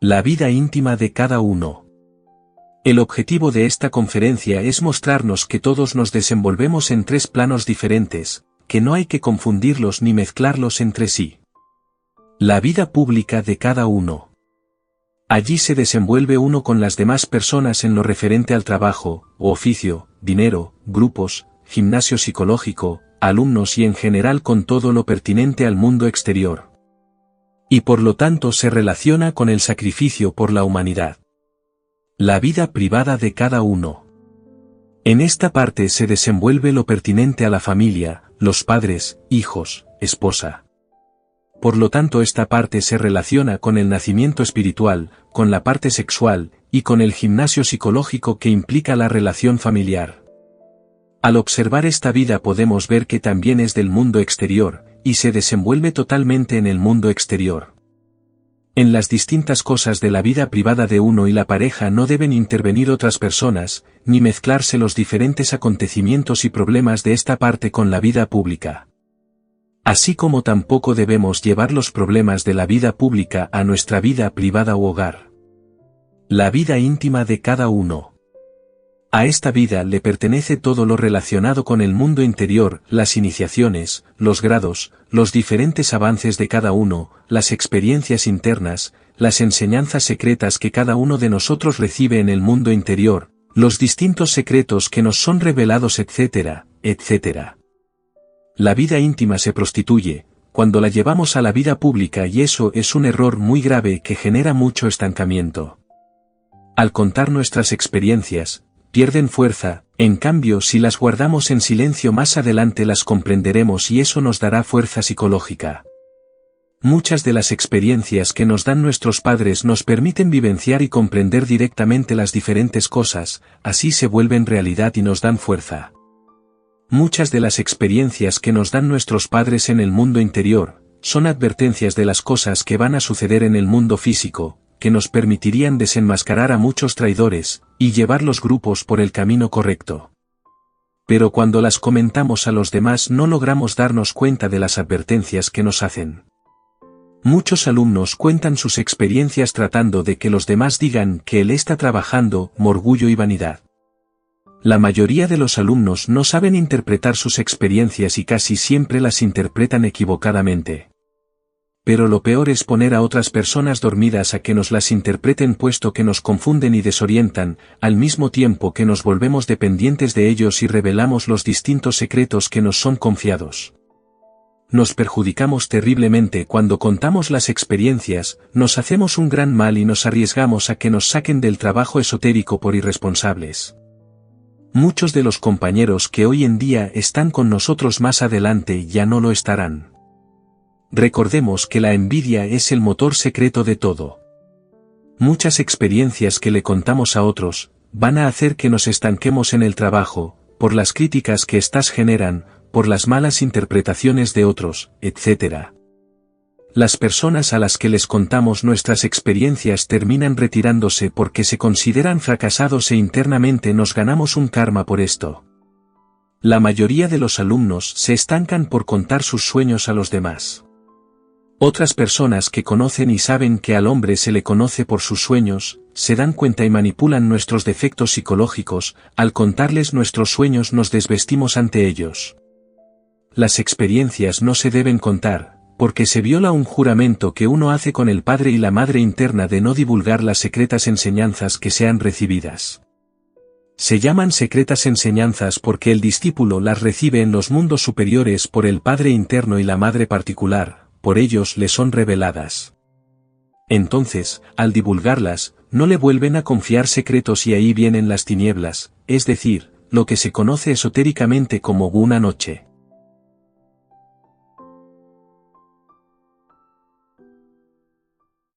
La vida íntima de cada uno. El objetivo de esta conferencia es mostrarnos que todos nos desenvolvemos en tres planos diferentes, que no hay que confundirlos ni mezclarlos entre sí. La vida pública de cada uno. Allí se desenvuelve uno con las demás personas en lo referente al trabajo, oficio, dinero, grupos, gimnasio psicológico, alumnos y en general con todo lo pertinente al mundo exterior. Y por lo tanto se relaciona con el sacrificio por la humanidad. La vida privada de cada uno. En esta parte se desenvuelve lo pertinente a la familia, los padres, hijos, esposa. Por lo tanto esta parte se relaciona con el nacimiento espiritual, con la parte sexual, y con el gimnasio psicológico que implica la relación familiar. Al observar esta vida podemos ver que también es del mundo exterior, y se desenvuelve totalmente en el mundo exterior. En las distintas cosas de la vida privada de uno y la pareja no deben intervenir otras personas, ni mezclarse los diferentes acontecimientos y problemas de esta parte con la vida pública. Así como tampoco debemos llevar los problemas de la vida pública a nuestra vida privada u hogar. La vida íntima de cada uno. A esta vida le pertenece todo lo relacionado con el mundo interior, las iniciaciones, los grados, los diferentes avances de cada uno, las experiencias internas, las enseñanzas secretas que cada uno de nosotros recibe en el mundo interior, los distintos secretos que nos son revelados, etc., etc. La vida íntima se prostituye, cuando la llevamos a la vida pública y eso es un error muy grave que genera mucho estancamiento. Al contar nuestras experiencias, pierden fuerza, en cambio si las guardamos en silencio más adelante las comprenderemos y eso nos dará fuerza psicológica. Muchas de las experiencias que nos dan nuestros padres nos permiten vivenciar y comprender directamente las diferentes cosas, así se vuelven realidad y nos dan fuerza. Muchas de las experiencias que nos dan nuestros padres en el mundo interior, son advertencias de las cosas que van a suceder en el mundo físico, que nos permitirían desenmascarar a muchos traidores, y llevar los grupos por el camino correcto. Pero cuando las comentamos a los demás no logramos darnos cuenta de las advertencias que nos hacen. Muchos alumnos cuentan sus experiencias tratando de que los demás digan que él está trabajando, orgullo y vanidad. La mayoría de los alumnos no saben interpretar sus experiencias y casi siempre las interpretan equivocadamente pero lo peor es poner a otras personas dormidas a que nos las interpreten puesto que nos confunden y desorientan, al mismo tiempo que nos volvemos dependientes de ellos y revelamos los distintos secretos que nos son confiados. Nos perjudicamos terriblemente cuando contamos las experiencias, nos hacemos un gran mal y nos arriesgamos a que nos saquen del trabajo esotérico por irresponsables. Muchos de los compañeros que hoy en día están con nosotros más adelante ya no lo estarán. Recordemos que la envidia es el motor secreto de todo. Muchas experiencias que le contamos a otros, van a hacer que nos estanquemos en el trabajo, por las críticas que éstas generan, por las malas interpretaciones de otros, etc. Las personas a las que les contamos nuestras experiencias terminan retirándose porque se consideran fracasados e internamente nos ganamos un karma por esto. La mayoría de los alumnos se estancan por contar sus sueños a los demás. Otras personas que conocen y saben que al hombre se le conoce por sus sueños, se dan cuenta y manipulan nuestros defectos psicológicos, al contarles nuestros sueños nos desvestimos ante ellos. Las experiencias no se deben contar, porque se viola un juramento que uno hace con el padre y la madre interna de no divulgar las secretas enseñanzas que sean recibidas. Se llaman secretas enseñanzas porque el discípulo las recibe en los mundos superiores por el padre interno y la madre particular, por ellos le son reveladas. Entonces, al divulgarlas, no le vuelven a confiar secretos y ahí vienen las tinieblas, es decir, lo que se conoce esotéricamente como una noche.